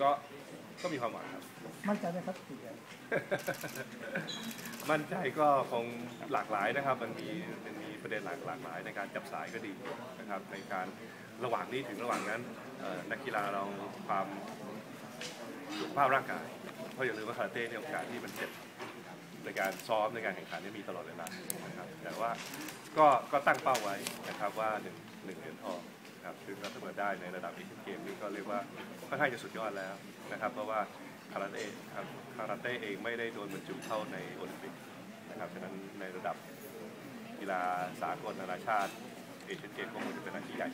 ก็ก็มีความหวังครับ มั่นใจไหมครับสี่แดงมั่นใจก็คงหลากหลายนะครับ มันมีมันมีประเด็นหลากหลากหลาย ในการจับสายก็ดีนะครับ ในการระหว่างนี้ถึงระหว่างนั้นเอ่อนักกีฬาเราความสุขภาพร่างกาย เพราะอย่าลืมว่าคาราเต้เนี่ยโอกาสที่มันเจ็บในการซ้อมในการแข่งขันเนี่ยมีตลอดเวลานะครับ แต่ว่าก็ก็ตั้งเป้าไว้นะครับว่าหนึ่งหนึ่งเหรียญทองนะครับคือถ้าเกิดได้ในระดับเอเชียนเกมนี่ก็เรียกว่า ค่อนข้างจะสุดยอดแล้วนะครับ เพราะว่าคาราเต้ครับคาราเต้เองไม่ได้โดนบรรจุเข้าในโอลิมปิกนะครับฉะนั้นในระดับกีฬาสากลนานาชาติเอเชียนเกมก็คงจะเป็นอันที่ใหญ่